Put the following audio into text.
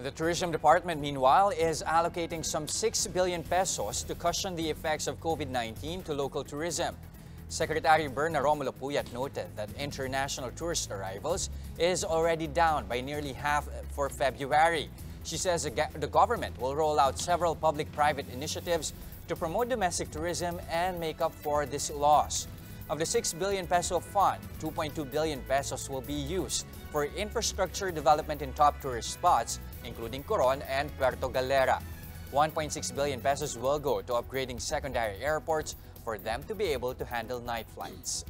The Tourism Department, meanwhile, is allocating some 6 billion pesos to cushion the effects of COVID-19 to local tourism. Secretary Berna Romulo Puyat noted that international tourist arrivals is already down by nearly half for February. She says the government will roll out several public-private initiatives to promote domestic tourism and make up for this loss. Of the 6 billion peso fund, 2.2 billion pesos will be used for infrastructure development in top tourist spots, including Coron and Puerto Galera. 1.6 billion pesos will go to upgrading secondary airports for them to be able to handle night flights.